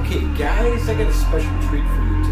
Okay, guys, I got a special treat for you today.